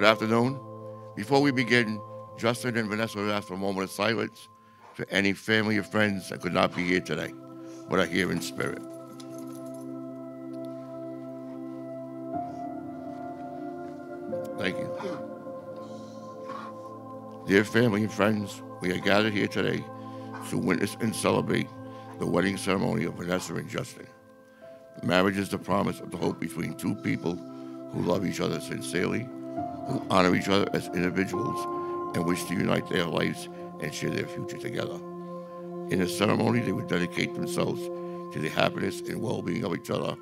Good afternoon. Before we begin, Justin and Vanessa would ask for a moment of silence for any family or friends that could not be here today, but are here in spirit. Thank you. Dear family and friends, we are gathered here today to witness and celebrate the wedding ceremony of Vanessa and Justin. Marriage is the promise of the hope between two people who love each other sincerely, honor each other as individuals, and wish to unite their lives and share their future together. In the ceremony, they would dedicate themselves to the happiness and well being of each other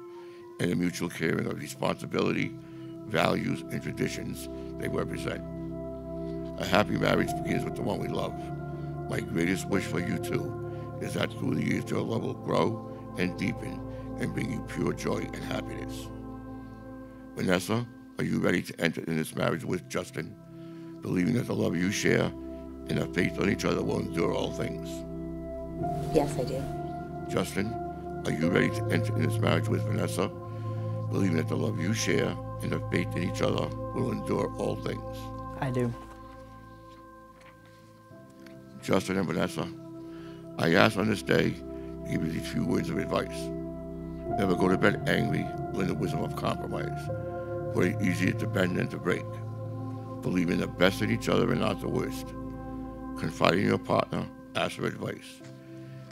and the mutual caring of responsibility, values, and traditions they represent. A happy marriage begins with the one we love. My greatest wish for you two is that through the years your love will grow and deepen and bring you pure joy and happiness. Vanessa, are you ready to enter in this marriage with Justin, believing that the love you share and the faith on each other will endure all things? Yes, I do. Justin, are you ready to enter in this marriage with Vanessa, believing that the love you share and the faith in each other will endure all things? I do. Justin and Vanessa, I ask on this day to give you these few words of advice. Never go to bed angry, learn the wisdom of compromise. It's easier to bend than to break. Believe in the best in each other and not the worst. Confide in your partner, ask for advice.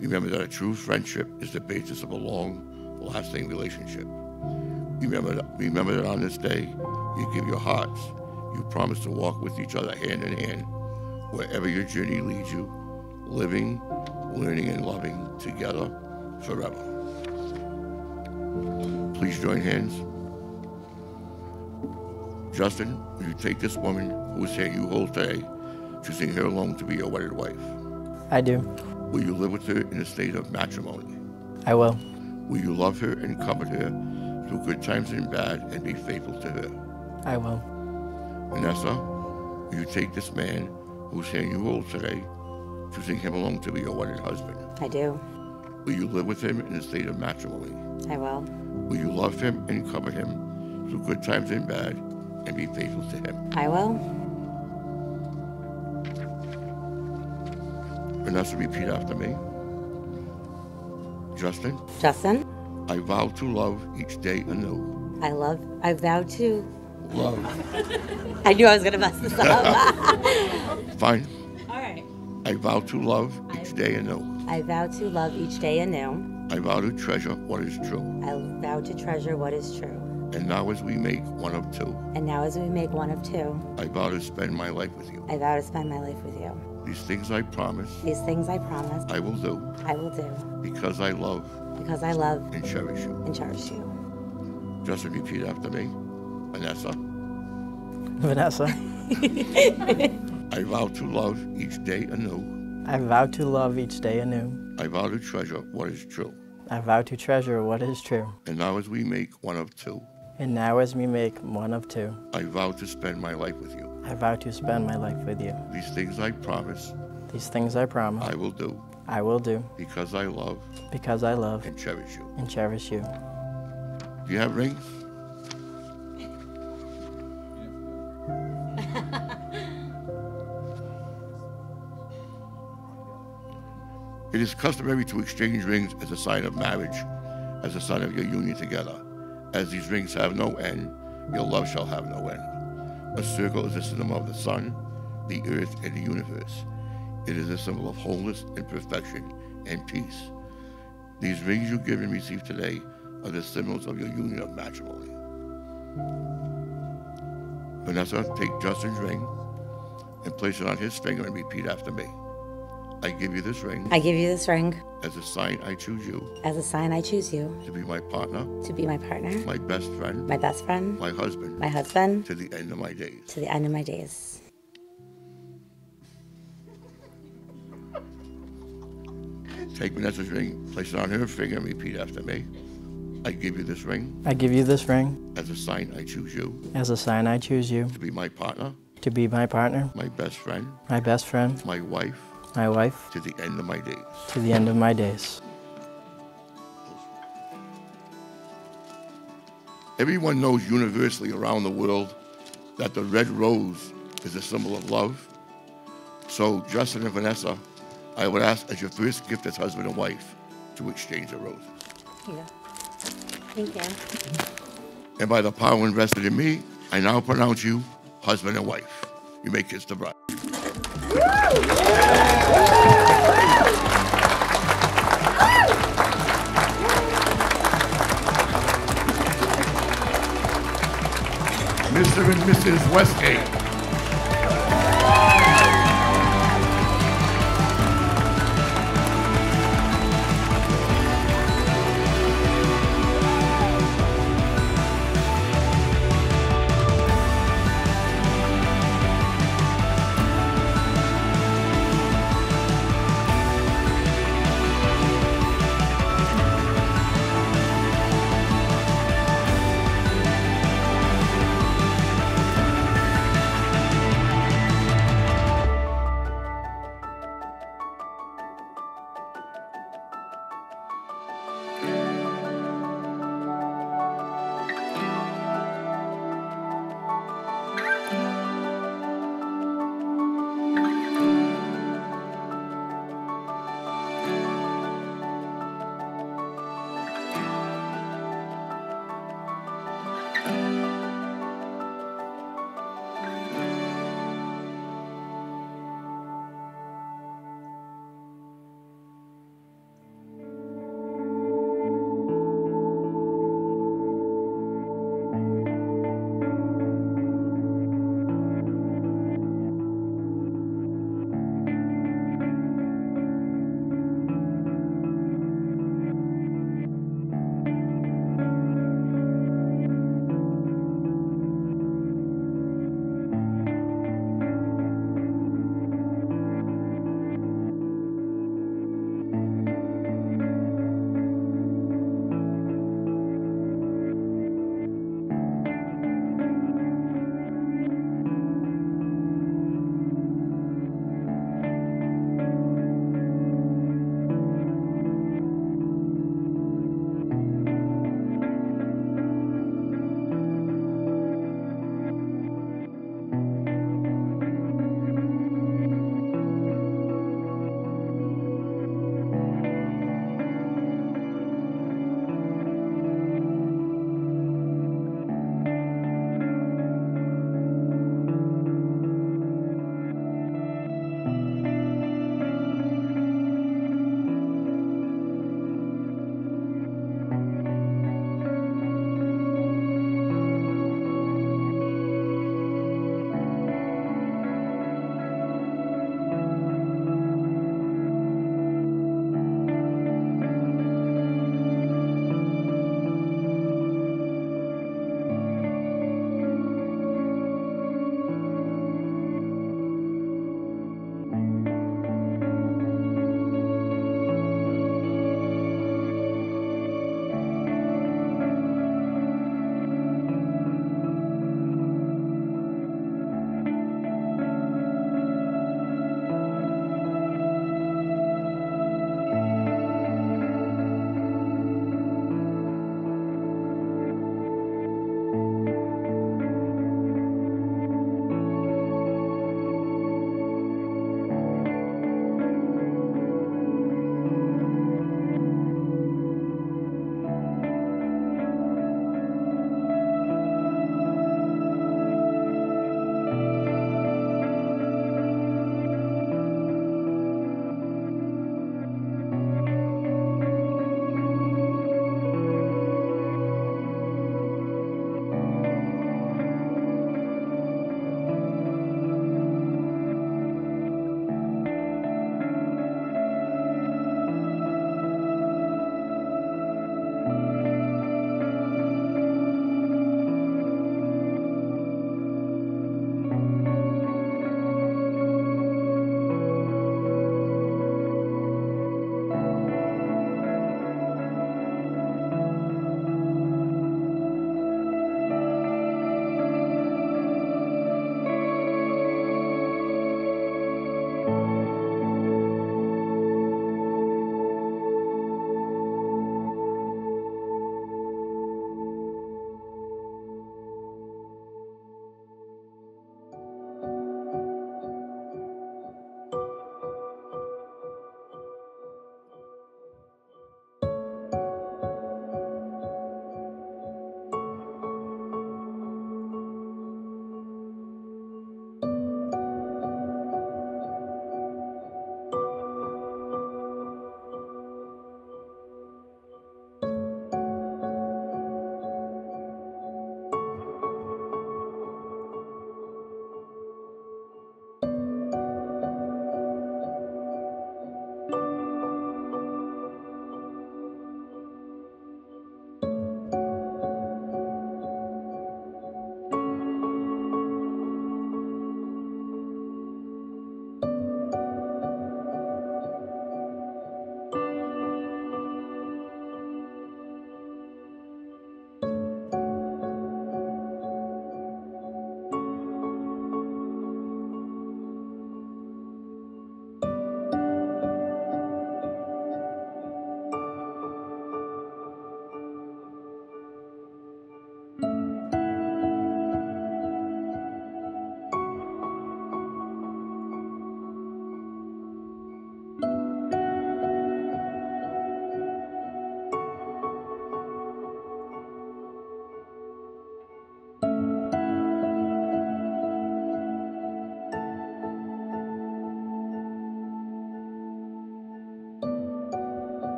Remember that a true friendship is the basis of a long, lasting relationship. Remember that, remember that on this day, you give your hearts. You promise to walk with each other hand in hand wherever your journey leads you, living, learning, and loving together forever. Please join hands. Justin, will you take this woman whose here you hold today, choosing her alone to be your wedded wife? I do. Will you live with her in a state of matrimony? I will. Will you love her and comfort her through good times and bad and be faithful to her? I will. Vanessa, will you take this man whose hand you hold today, choosing him alone to be your wedded husband? I do. Will you live with him in a state of matrimony? I will. Will you love him and comfort him through good times and bad and be faithful to him? I will. And that's Vanessa, repeat after me. Justin, Justin, I vow to love each day anew. I love, I vow to, Love. I knew I was going to mess this up. Fine. All right. I vow to love each day anew. I vow to love each day anew. I vow to treasure what is true. I vow to treasure what is true. And now, as we make one of two, And now, as we make one of two, I vow to spend my life with you. I vow to spend my life with you. These things I promise These things I promise I will do I will do because I love because I love and cherish you. and cherish you. Just repeat after me. Vanessa, Vanessa, I vow to love each day anew. I vow to love each day anew. I vow to treasure what is true. I vow to treasure what is true. And now, as we make one of two, And now, as we make one of two, I vow to spend my life with you. I vow to spend my life with you. These things I promise These things I promise I will do I will do because I love because I love and cherish you. and cherish you. Do you have rings? It is customary to exchange rings as a sign of marriage, as a sign of your union together. As these rings have no end, your love shall have no end. A circle is a symbol of the sun, the earth, and the universe. It is a symbol of wholeness and perfection and peace. These rings you give and receive today are the symbols of your union of matrimony. Vanessa, take Justin's ring and place it on his finger and repeat after me. I give you this ring. I give you this ring. As a sign I choose you. As a sign I choose you. To be my partner, to be my partner, my best friend, my best friend, my husband, my husband, to the end of my days. to the end of my days. Take Vanessa's ring, place it on her finger, and repeat after me. I give you this ring. I give you this ring. As a sign I choose you. As a sign I choose you. To be my partner, to be my partner, my best friend, my best friend, my wife, my wife, to the end of my days. to the end of my days. Everyone knows universally around the world that the red rose is a symbol of love. So, Justin and Vanessa, I would ask as your first gift as husband and wife to exchange a rose. Yeah. Thank you. And by the power invested in me, I now pronounce you husband and wife. You may kiss the bride. Mr. and Mrs. Westgate.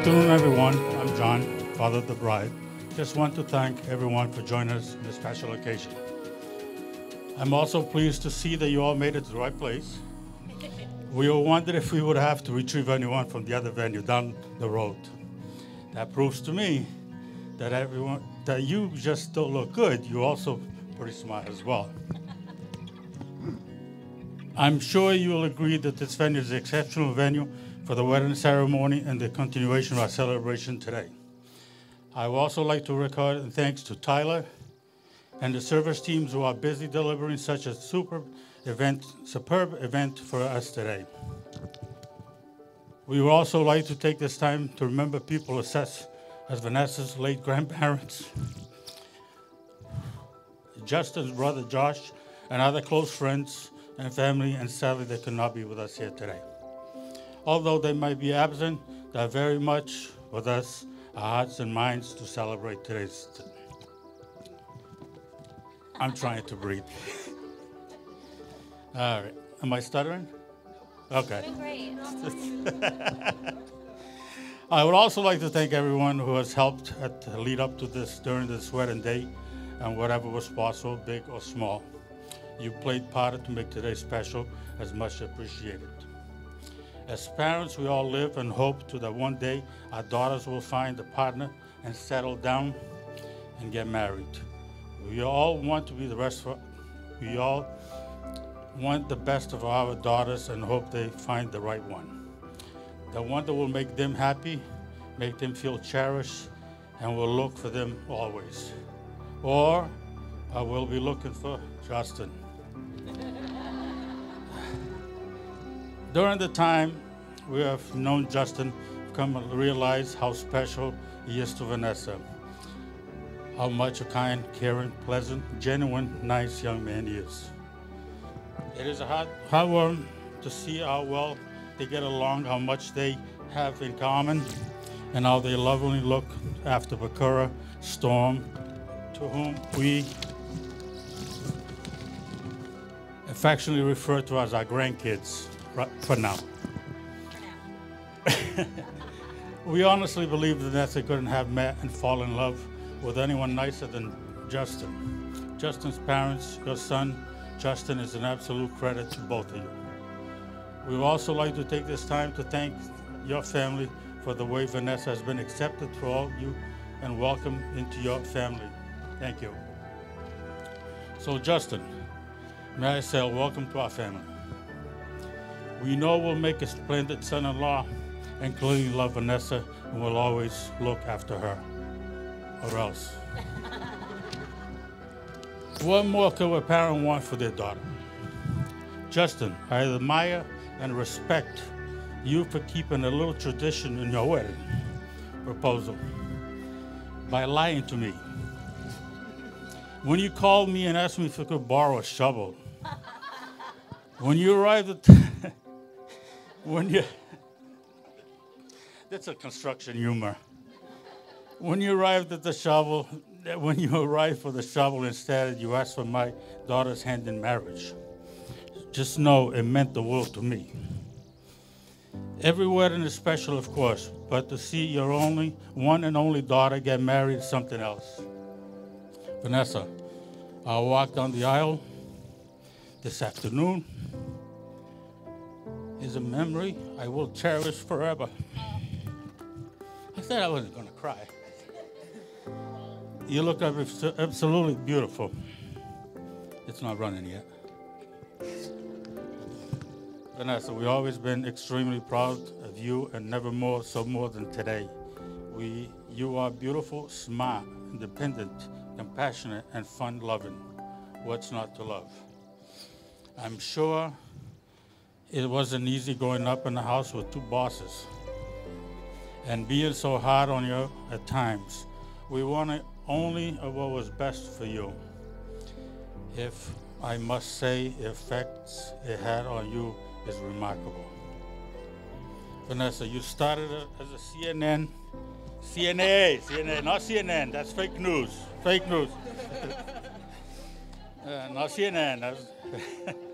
Afternoon, everyone. I'm John, father of the bride. Just want to thank everyone for joining us in this special occasion. I'm also pleased to see that you all made it to the right place. We were wondering if we would have to retrieve anyone from the other venue down the road. That proves to me that everyone that you just don't look good, you're also pretty smart as well. I'm sure you will agree that this venue is an exceptional venue for the wedding ceremony and the continuation of our celebration today. I would also like to record thanks to Tyler and the service teams who are busy delivering such a super event, superb event for us today. We would also like to take this time to remember people assessed as Vanessa's late grandparents, Justin's brother Josh, and other close friends and family, and sadly they could not be with us here today. Although they might be absent, they're very much with us, our hearts and minds to celebrate today's. I'm trying to breathe. All right. Am I stuttering? Okay. I would also like to thank everyone who has helped at the lead up to this during this wedding day and whatever was possible, big or small. You played part to make today special, as much appreciated. As parents, we all live and hope to that one day our daughters will find a partner and settle down and get married. We all want to be the rest of, we all want the best of our daughters and hope they find the right one. The one that will make them happy, make them feel cherished, and will look for them always. Or I will be looking for Justin. During the time we have known Justin, we've come to realize how special he is to Vanessa. How much a kind, caring, pleasant, genuine, nice young man he is. It is a hard, heartwarming to see how well they get along, how much they have in common, and how they lovingly look after Bakura, Storm, to whom we affectionately refer to as our grandkids right, for now. we honestly believe that Vanessa couldn't have met and fall in love with anyone nicer than Justin. Justin's parents, your son, Justin, is an absolute credit to both of you. We would also like to take this time to thank your family for the way Vanessa has been accepted for all of you and welcome into your family. Thank you. So, Justin, may I say welcome to our family. We know we'll make a splendid son in law and clearly love Vanessa and we'll always look after her. Or else. what more could a parent want for their daughter? Justin, I admire and respect you for keeping a little tradition in your wedding proposal by lying to me. When you called me and asked me if I could borrow a shovel, when you arrived at, when you, that's a construction humor. When you arrived at the shovel, when you arrived for the shovel instead, you asked for my daughter's hand in marriage. Just know it meant the world to me. Every wedding is special, of course, but to see your only one and only daughter get married is something else. Vanessa, I'll walk down the aisle this afternoon is a memory I will cherish forever. I said I wasn't going to cry. You look absolutely beautiful. It's not running yet. Vanessa, we've always been extremely proud of you and never more so more than today. We, you are beautiful, smart, independent, compassionate, and fun loving. What's not to love? I'm sure it wasn't easy growing up in the house with two bosses and being so hard on you at times. We wanted only what was best for you. If I must say, the effects it had on you is remarkable. Vanessa, you started as a CNN, CNA, CNN, not CNN, that's fake news, fake news. uh, not CNN.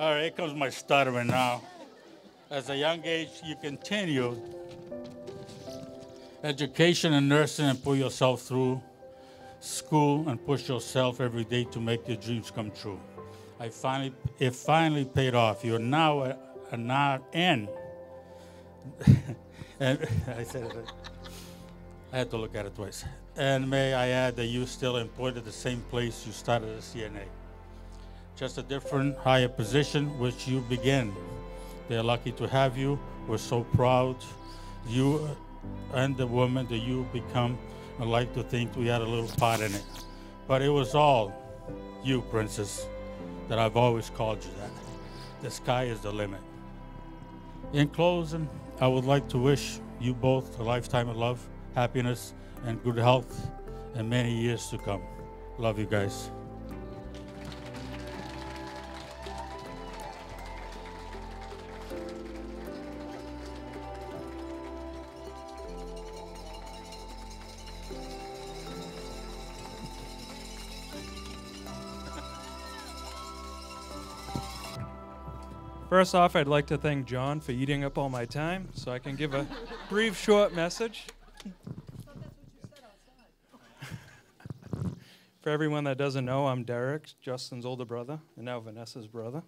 All right, here comes my stuttering now. As a young age, you continue education and nursing and put yourself through school and push yourself every day to make your dreams come true. I finally, it finally paid off. You're now a, a not in. and I said. I had to look at it twice. And may I add that you still employed at the same place you started as CNA. Just a different, higher position which you began. They're lucky to have you. We're so proud. You and the woman that you become. I like to think we had a little part in it. But it was all you, Princess, that I've always called you that. The sky is the limit. In closing, I would like to wish you both a lifetime of love, happiness, and good health, and many years to come. Love you guys. First off, I'd like to thank John for eating up all my time so I can give a brief, short message. for everyone that doesn't know, I'm Derek, Justin's older brother, and now Vanessa's brother.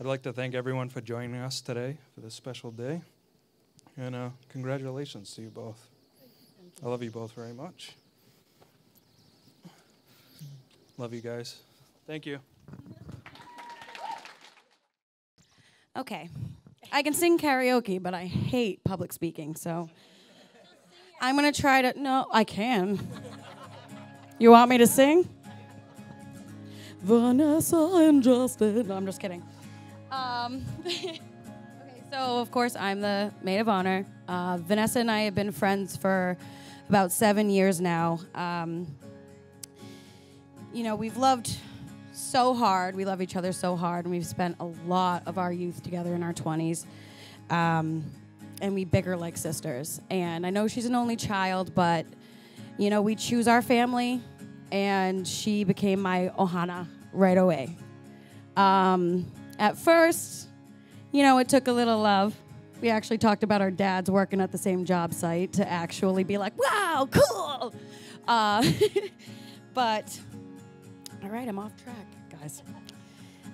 I'd like to thank everyone for joining us today for this special day. And uh, congratulations to you both. I love you both very much. Love you guys. Thank you. Okay. I can sing karaoke, but I hate public speaking, so I'm gonna try to. No, I can. You want me to sing? Vanessa and Justin. No, I'm just kidding. Um, okay, so of course I'm the maid of honor. Uh, Vanessa and I have been friends for about seven years now. Um, you know, we've loved so hard. We love each other so hard, and we've spent a lot of our youth together in our 20s. Um, and we bigger like sisters. And I know she's an only child, but you know, we choose our family, and she became my ohana right away. Um, at first, you know, it took a little love. We actually talked about our dads working at the same job site to actually be like, wow, cool. Uh, but all right, I'm off track, guys.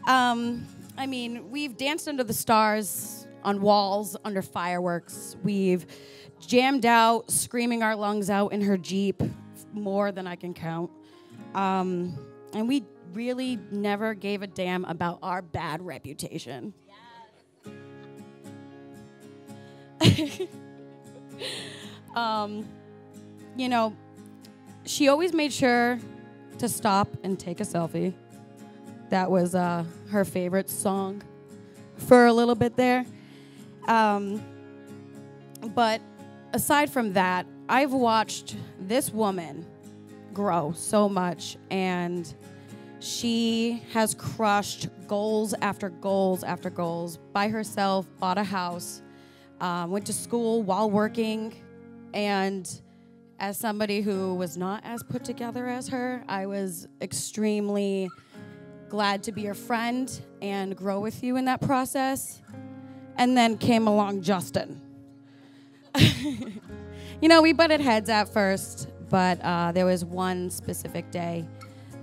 Um, I mean, we've danced under the stars, on walls, under fireworks. We've jammed out, screaming our lungs out in her Jeep, more than I can count. Um, and we really never gave a damn about our bad reputation. um, you know, she always made sure to stop and take a selfie. That was uh, her favorite song for a little bit there. Um, but aside from that, I've watched this woman grow so much, and she has crushed goals after goals after goals by herself, bought a house, um, went to school while working, and as somebody who was not as put together as her, I was extremely glad to be your friend and grow with you in that process. And then came along Justin. you know, we butted heads at first, but uh, there was one specific day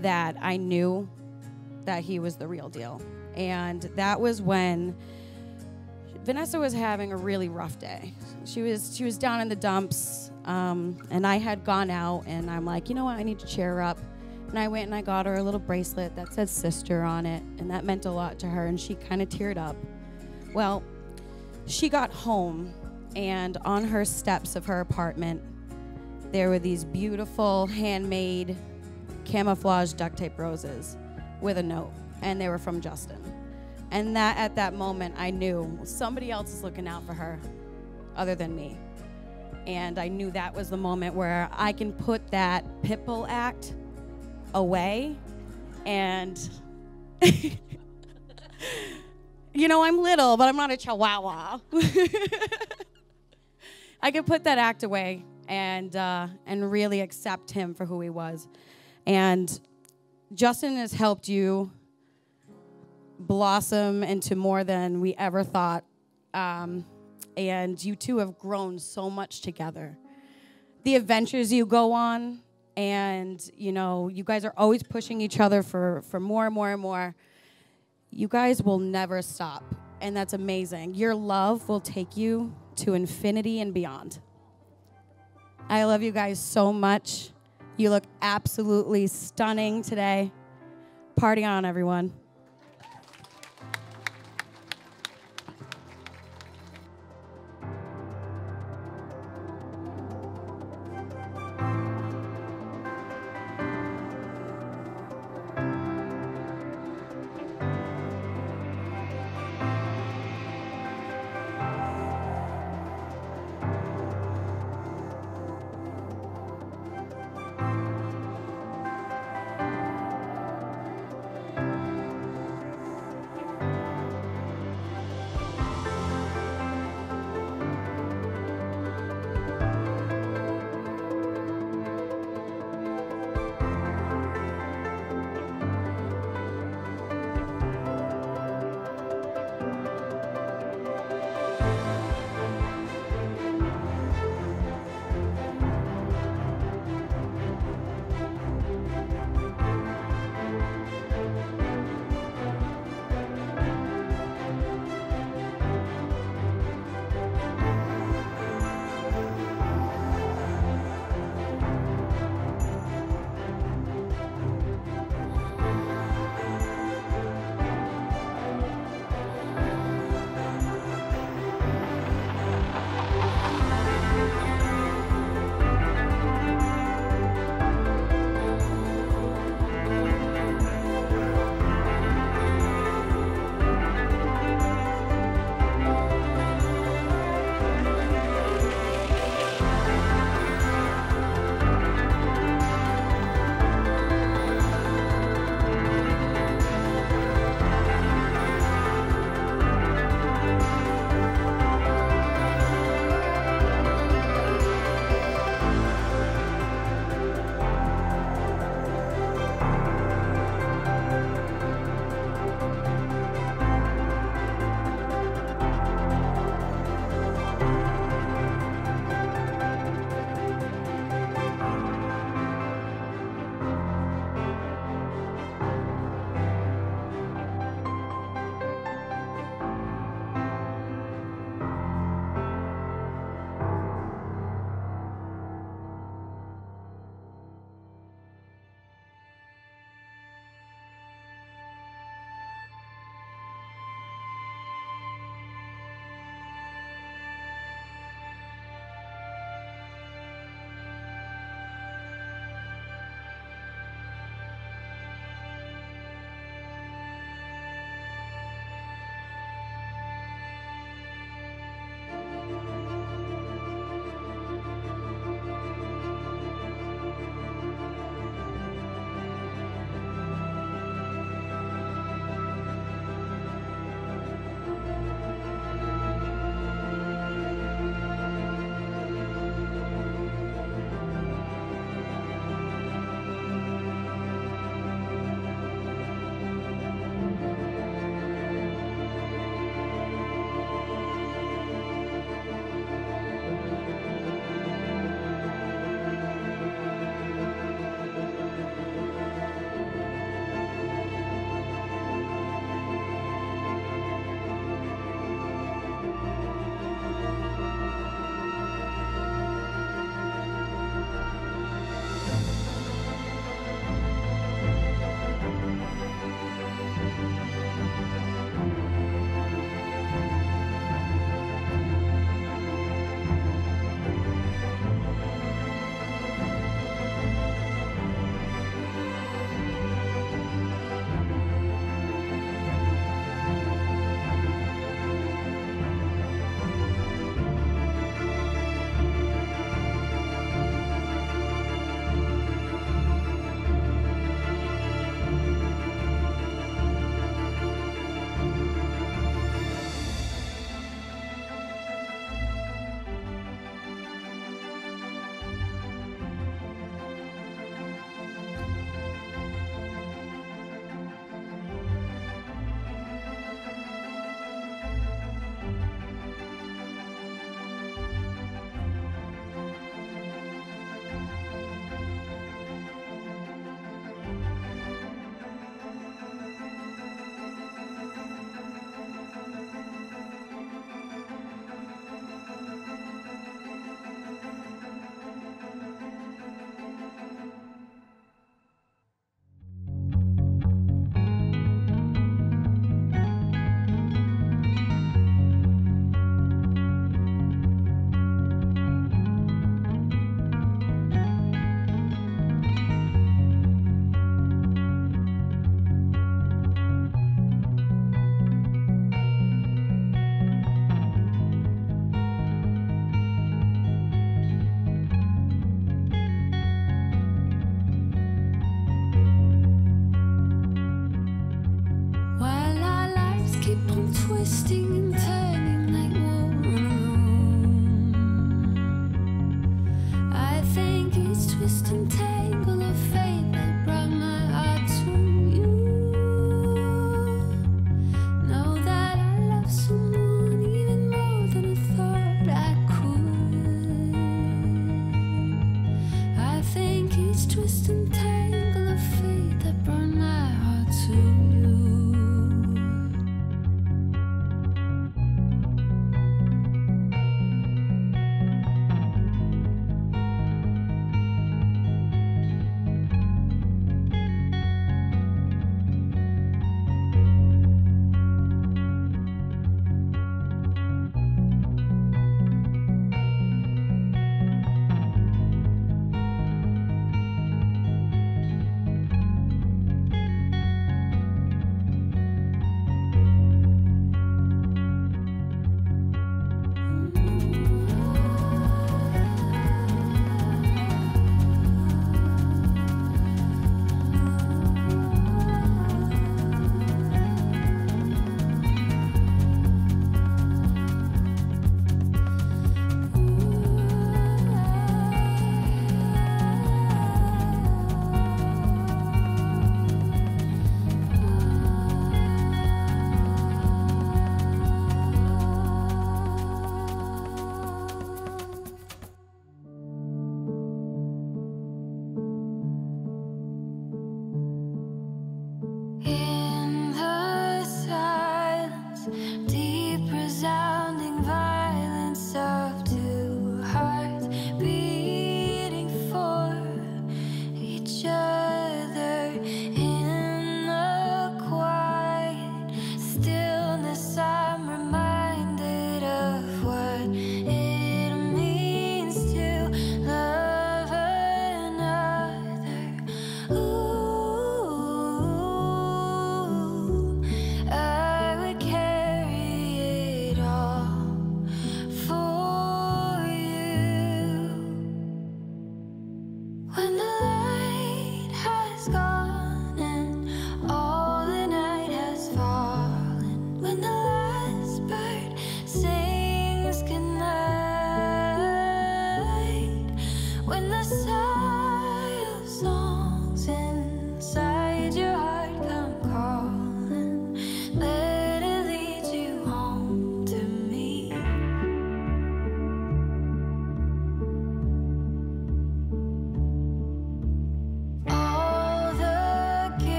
that I knew that he was the real deal. And that was when Vanessa was having a really rough day. She was she was down in the dumps, um, and I had gone out, and I'm like, you know what, I need to cheer her up. And I went and I got her a little bracelet that said sister on it, and that meant a lot to her, and she kind of teared up. Well, she got home, and on her steps of her apartment, there were these beautiful handmade camouflage duct tape roses with a note, and they were from Justin. And that at that moment, I knew somebody else is looking out for her other than me. And I knew that was the moment where I can put that pitbull act away and you know, I'm little, but I'm not a chihuahua. I could put that act away and uh, and really accept him for who he was. And Justin has helped you blossom into more than we ever thought. Um, and you two have grown so much together. The adventures you go on, and you know, you guys are always pushing each other for, for more and more and more. You guys will never stop, and that's amazing. Your love will take you to infinity and beyond. I love you guys so much. You look absolutely stunning today. Party on, everyone.